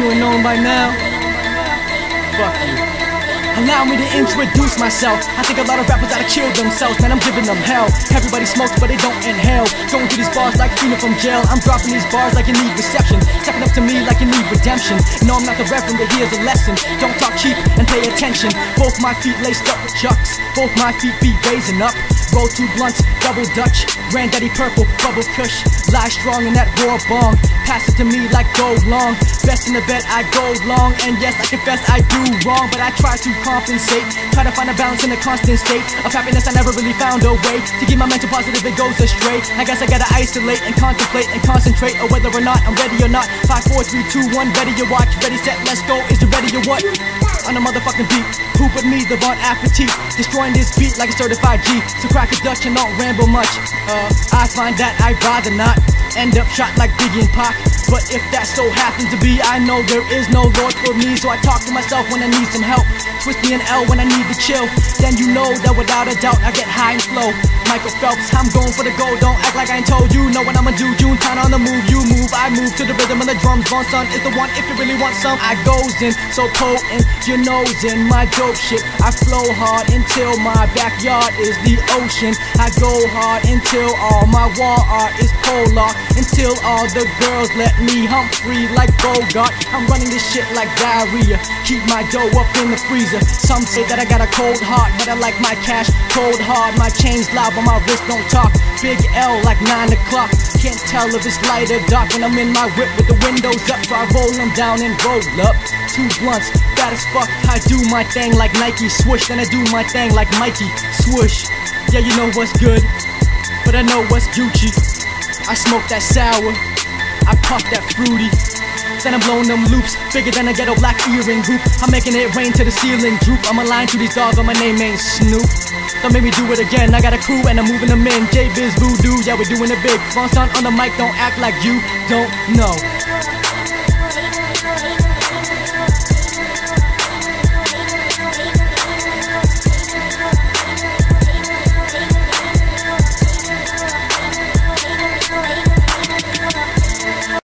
by now. Fuck you. Allow me to introduce myself. I think a lot of rappers gotta kill themselves, man. I'm giving them hell. Everybody smokes, but they don't inhale. Going through these bars like freedom from jail. I'm dropping these bars like you need reception. Stepping up to me like you need redemption. No, I'm not the reverend, but here's a lesson. Don't talk cheap and pay attention. Both my feet laced up with chucks. Both my feet be raising up. Roll two blunts, double Dutch. Granddaddy purple, bubble kush. Lie strong in that war bong. Pass it to me like gold long. Best in the bed, I go long. And yes, I confess I do wrong, but I try to compensate. Try to find a balance in a constant state of happiness. I never really found a way to keep my mental positive. It goes astray. I guess I gotta isolate and contemplate and concentrate on whether or not I'm ready or not. Five, four, three, two, one. Ready you watch, ready set, let's go. Is you ready or what? On a motherfucking beat, who but me, the Von Appetit, destroying this beat like a certified G. So crack a Dutch and don't ramble much. Uh, I find that I'd rather not end up shot like Biggie and Pac. But if that so happens to be, I know there is no Lord for me. So I talk to myself when I need some help. Twist me an L when I need to chill. Then you know that without a doubt I get high and slow. Michael Phelps, I'm going for the gold. Don't act like I ain't told you. Know what I'ma do. June time on the move. You move, I move to the rhythm of the drums. Vonson is the one if you really want some. I goes in so potent, your nose in my dope shit. I flow hard until my backyard is the ocean. I go hard until all my wall art is polar. Until all the girls let me Humphrey like Bogart. I'm running this shit like diarrhea. Keep my dough up in the freezer. Some say that I got a cold heart, but I like my cash cold hard. My chains loud, but my wrist don't talk. Big L like 9 o'clock. Can't tell if it's light or dark when I'm in my whip with the windows up. So I roll them down and roll up. Two blunts, fat as fuck. I do my thing like Nike. Swoosh, then I do my thing like Mikey. Swoosh. Yeah, you know what's good, but I know what's Gucci. I smoke that sour, I puff that fruity. Then I'm blowing them loops, bigger than a ghetto black earring hoop. I'm making it rain to the ceiling droop. I'm aligned to these dogs, but my name ain't Snoop. Don't make me do it again. I got a crew and I'm moving them in. J Biz Vudu, yeah, we're doing it big. Son on the mic, don't act like you don't know.